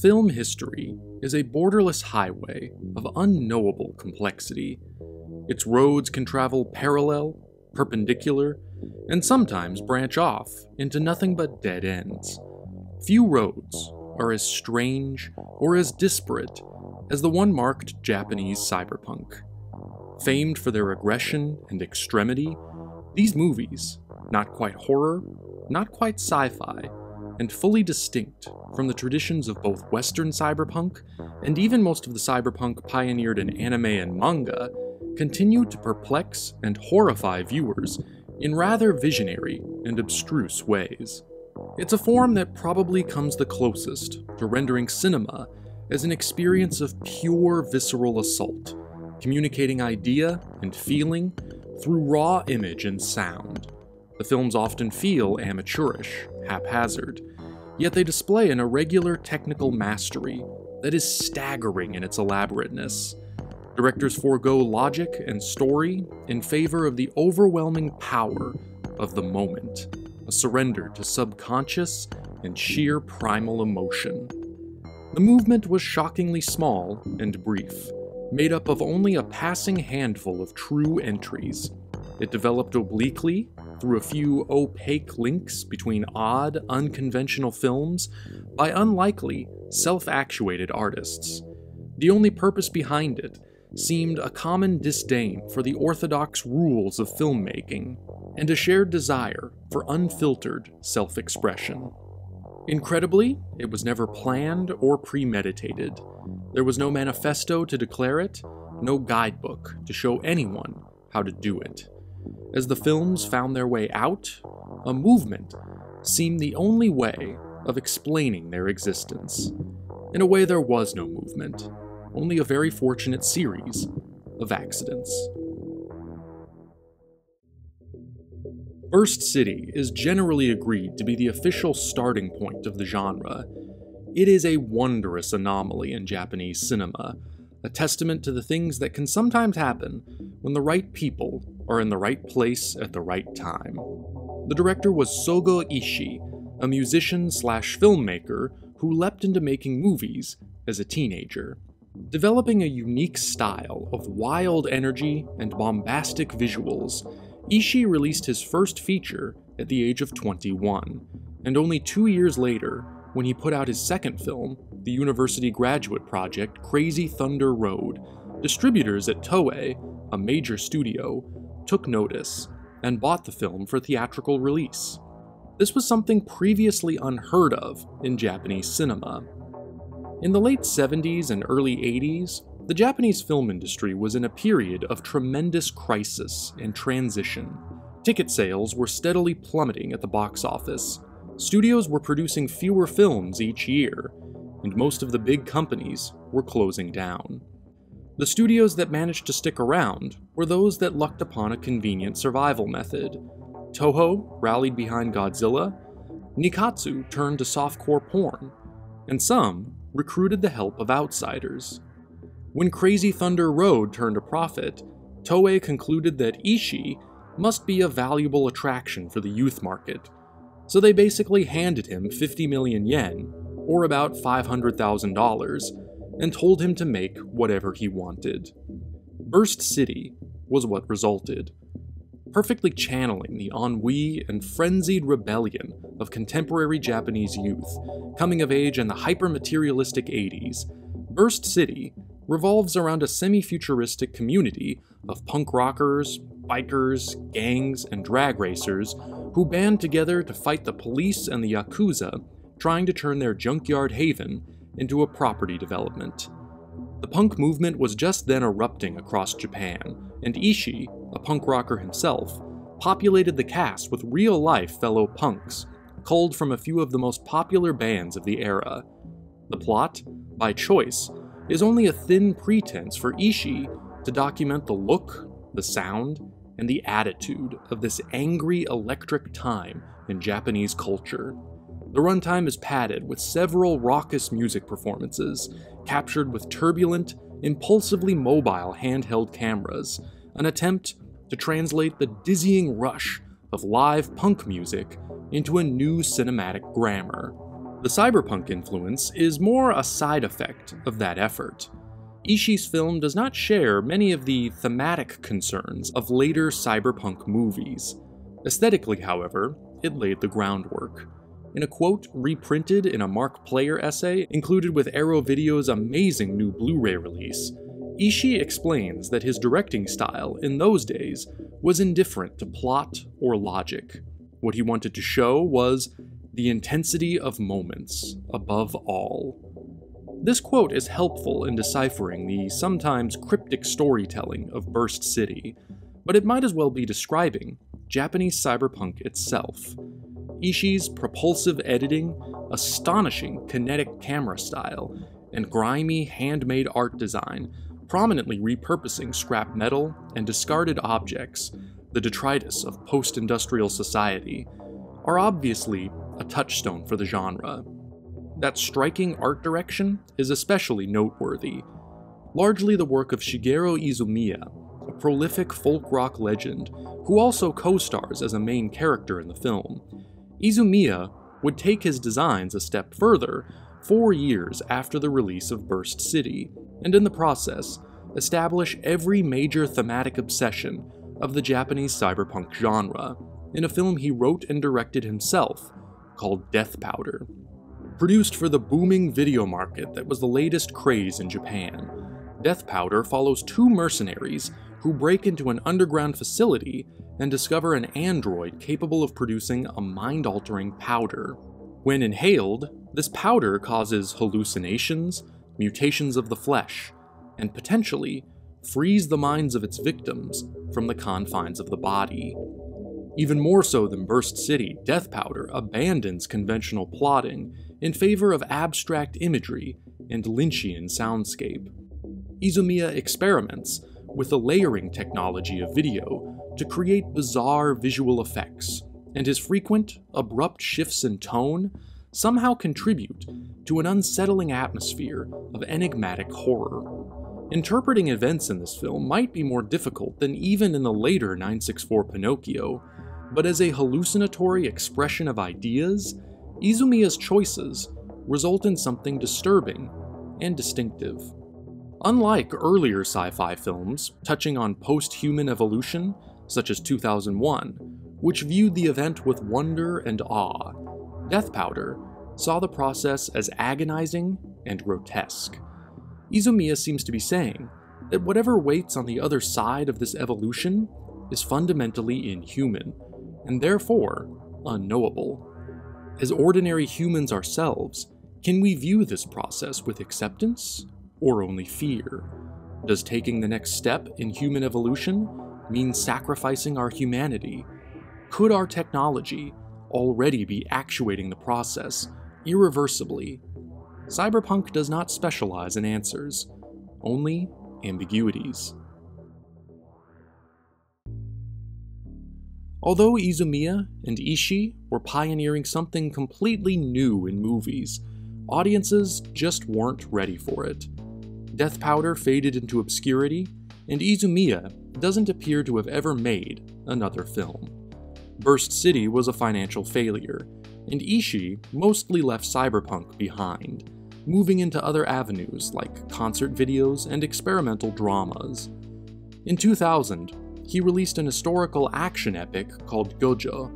Film history is a borderless highway of unknowable complexity. Its roads can travel parallel, perpendicular, and sometimes branch off into nothing but dead ends. Few roads are as strange or as disparate as the one marked Japanese cyberpunk. Famed for their aggression and extremity, these movies, not quite horror, not quite sci fi, and fully distinct from the traditions of both Western cyberpunk and even most of the cyberpunk pioneered in anime and manga, continue to perplex and horrify viewers in rather visionary and abstruse ways. It's a form that probably comes the closest to rendering cinema as an experience of pure visceral assault, communicating idea and feeling through raw image and sound. The films often feel amateurish, haphazard, yet they display an irregular technical mastery that is staggering in its elaborateness. Directors forego logic and story in favor of the overwhelming power of the moment, a surrender to subconscious and sheer primal emotion. The movement was shockingly small and brief, made up of only a passing handful of true entries. It developed obliquely through a few opaque links between odd, unconventional films by unlikely, self actuated artists. The only purpose behind it seemed a common disdain for the orthodox rules of filmmaking and a shared desire for unfiltered self expression. Incredibly, it was never planned or premeditated. There was no manifesto to declare it, no guidebook to show anyone how to do it. As the films found their way out, a movement seemed the only way of explaining their existence. In a way, there was no movement, only a very fortunate series of accidents. Burst City is generally agreed to be the official starting point of the genre. It is a wondrous anomaly in Japanese cinema, a testament to the things that can sometimes happen when the right people are in the right place at the right time. The director was Sogo Ishii, a musician slash filmmaker who leapt into making movies as a teenager. Developing a unique style of wild energy and bombastic visuals, Ishii released his first feature at the age of 21, and only two years later, when he put out his second film, the university graduate project Crazy Thunder Road, distributors at Toei, a major studio, took notice and bought the film for theatrical release. This was something previously unheard of in Japanese cinema. In the late 70s and early 80s, the Japanese film industry was in a period of tremendous crisis and transition. Ticket sales were steadily plummeting at the box office. Studios were producing fewer films each year, and most of the big companies were closing down. The studios that managed to stick around were those that lucked upon a convenient survival method. Toho rallied behind Godzilla, Nikkatsu turned to softcore porn, and some recruited the help of outsiders. When Crazy Thunder Road turned a profit, Toei concluded that Ishii must be a valuable attraction for the youth market, so they basically handed him 50 million yen or about $500,000, and told him to make whatever he wanted. Burst City was what resulted, perfectly channeling the ennui and frenzied rebellion of contemporary Japanese youth coming of age in the hyper materialistic 80s. Burst City revolves around a semi futuristic community of punk rockers, bikers, gangs, and drag racers who band together to fight the police and the Yakuza trying to turn their junkyard haven into a property development. The punk movement was just then erupting across Japan, and Ishii, a punk rocker himself, populated the cast with real life fellow punks, culled from a few of the most popular bands of the era. The plot, by choice, is only a thin pretense for Ishii to document the look, the sound, and the attitude of this angry electric time in Japanese culture. The runtime is padded with several raucous music performances, captured with turbulent, impulsively mobile handheld cameras, an attempt to translate the dizzying rush of live punk music into a new cinematic grammar. The cyberpunk influence is more a side effect of that effort. Ishii's film does not share many of the thematic concerns of later cyberpunk movies. Aesthetically, however, it laid the groundwork. In a quote reprinted in a Mark Player essay included with Arrow Video's amazing new Blu ray release, Ishii explains that his directing style in those days was indifferent to plot or logic. What he wanted to show was the intensity of moments above all. This quote is helpful in deciphering the sometimes cryptic storytelling of Burst City, but it might as well be describing Japanese cyberpunk itself. Ishii's propulsive editing, astonishing kinetic camera style, and grimy handmade art design, prominently repurposing scrap metal and discarded objects, the detritus of post industrial society, are obviously a touchstone for the genre. That striking art direction is especially noteworthy, largely the work of Shigeru Izumiya, a prolific folk rock legend who also co stars as a main character in the film. Izumiya would take his designs a step further four years after the release of Burst City, and in the process, establish every major thematic obsession of the Japanese cyberpunk genre in a film he wrote and directed himself called Death Powder. Produced for the booming video market that was the latest craze in Japan, Death Powder follows two mercenaries who break into an underground facility and discover an android capable of producing a mind altering powder. When inhaled, this powder causes hallucinations, mutations of the flesh, and potentially frees the minds of its victims from the confines of the body. Even more so than Burst City, Death Powder abandons conventional plotting in favor of abstract imagery and Lynchian soundscape. Izumiya experiments with the layering technology of video to create bizarre visual effects, and his frequent, abrupt shifts in tone somehow contribute to an unsettling atmosphere of enigmatic horror. Interpreting events in this film might be more difficult than even in the later 964 Pinocchio, but as a hallucinatory expression of ideas, Izumiya's choices result in something disturbing and distinctive. Unlike earlier sci fi films touching on post human evolution, such as 2001, which viewed the event with wonder and awe, Death Powder saw the process as agonizing and grotesque. Izumiya seems to be saying that whatever waits on the other side of this evolution is fundamentally inhuman, and therefore unknowable. As ordinary humans ourselves, can we view this process with acceptance or only fear? Does taking the next step in human evolution mean sacrificing our humanity? Could our technology already be actuating the process irreversibly? Cyberpunk does not specialize in answers, only ambiguities. Although Izumiya and Ishii were pioneering something completely new in movies, audiences just weren't ready for it. Death Powder faded into obscurity, and Izumiya doesn't appear to have ever made another film. Burst City was a financial failure, and Ishii mostly left Cyberpunk behind, moving into other avenues like concert videos and experimental dramas. In 2000, he released an historical action epic called Gojoe,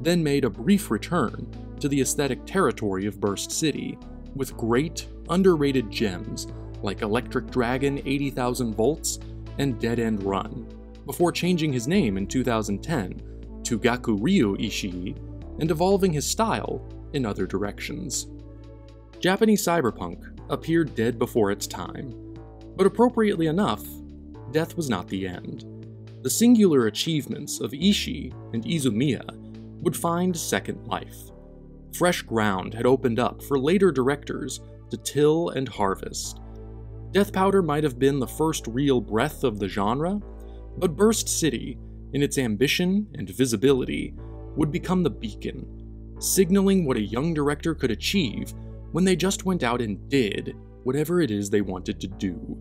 then made a brief return to the aesthetic territory of Burst City, with great, underrated gems like Electric Dragon 80,000 Volts and Dead End Run, before changing his name in 2010 to Gakuryu Ishii and evolving his style in other directions. Japanese cyberpunk appeared dead before its time, but appropriately enough, death was not the end. The singular achievements of Ishii and Izumiya would find second life. Fresh ground had opened up for later directors to till and harvest, Death Powder might have been the first real breath of the genre, but Burst City, in its ambition and visibility, would become the beacon, signaling what a young director could achieve when they just went out and did whatever it is they wanted to do.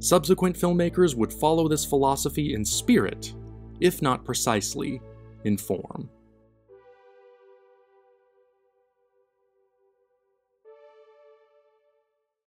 Subsequent filmmakers would follow this philosophy in spirit, if not precisely in form.